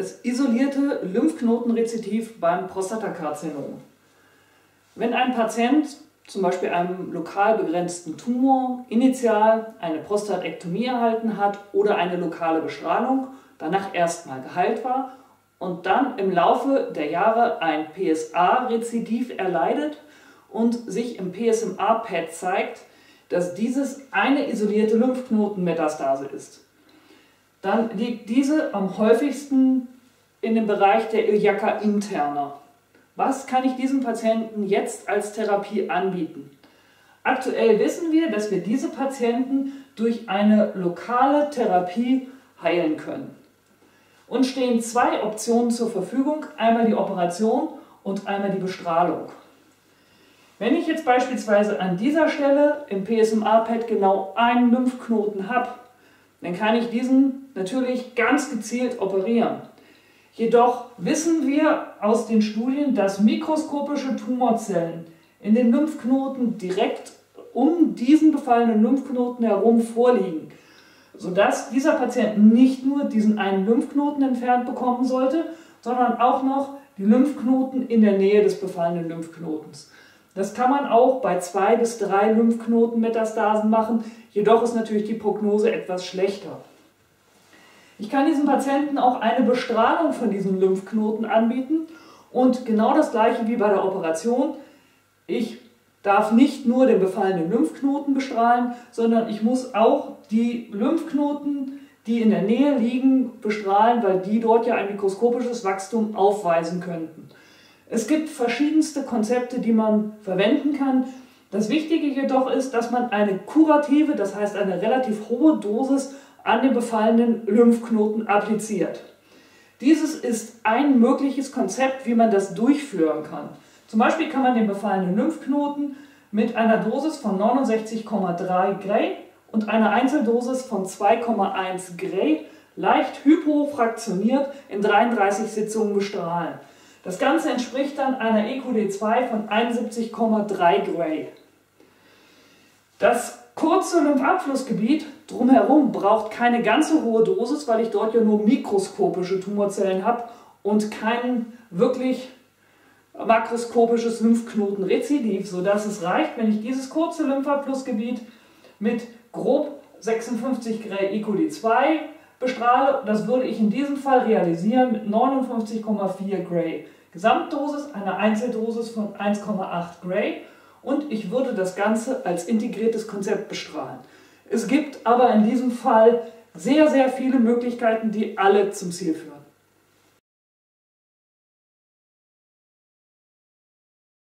das isolierte Lymphknotenrezidiv beim Prostatakarzinom. Wenn ein Patient zum Beispiel einem lokal begrenzten Tumor initial eine Prostatektomie erhalten hat oder eine lokale Bestrahlung, danach erstmal geheilt war und dann im Laufe der Jahre ein PSA-Rezidiv erleidet und sich im PSMA-PET zeigt, dass dieses eine isolierte Lymphknotenmetastase ist, dann liegt diese am häufigsten in dem Bereich der Iliaca interna. Was kann ich diesem Patienten jetzt als Therapie anbieten? Aktuell wissen wir, dass wir diese Patienten durch eine lokale Therapie heilen können. Und stehen zwei Optionen zur Verfügung, einmal die Operation und einmal die Bestrahlung. Wenn ich jetzt beispielsweise an dieser Stelle im PSMA-Pad genau einen Lymphknoten habe, dann kann ich diesen natürlich ganz gezielt operieren. Jedoch wissen wir aus den Studien, dass mikroskopische Tumorzellen in den Lymphknoten direkt um diesen befallenen Lymphknoten herum vorliegen, sodass dieser Patient nicht nur diesen einen Lymphknoten entfernt bekommen sollte, sondern auch noch die Lymphknoten in der Nähe des befallenen Lymphknotens. Das kann man auch bei zwei bis drei Lymphknotenmetastasen machen, jedoch ist natürlich die Prognose etwas schlechter. Ich kann diesem Patienten auch eine Bestrahlung von diesen Lymphknoten anbieten und genau das gleiche wie bei der Operation. Ich darf nicht nur den befallenen Lymphknoten bestrahlen, sondern ich muss auch die Lymphknoten, die in der Nähe liegen, bestrahlen, weil die dort ja ein mikroskopisches Wachstum aufweisen könnten. Es gibt verschiedenste Konzepte, die man verwenden kann. Das Wichtige jedoch ist, dass man eine kurative, das heißt eine relativ hohe Dosis an den befallenen Lymphknoten appliziert. Dieses ist ein mögliches Konzept, wie man das durchführen kann. Zum Beispiel kann man den befallenen Lymphknoten mit einer Dosis von 69,3 Gray und einer Einzeldosis von 2,1 Gray leicht hypofraktioniert in 33 Sitzungen bestrahlen. Das Ganze entspricht dann einer EQD2 von 71,3 Gray. Das kurze Lymphabflussgebiet drumherum braucht keine ganze hohe Dosis, weil ich dort ja nur mikroskopische Tumorzellen habe und kein wirklich makroskopisches Lymphknotenrezidiv, sodass es reicht, wenn ich dieses kurze Lymphabflussgebiet mit grob 56 Gray EQD2 bestrahle. Das würde ich in diesem Fall realisieren mit 59,4 Gray. Gesamtdosis eine Einzeldosis von 1,8 Gray und ich würde das Ganze als integriertes Konzept bestrahlen. Es gibt aber in diesem Fall sehr, sehr viele Möglichkeiten, die alle zum Ziel führen.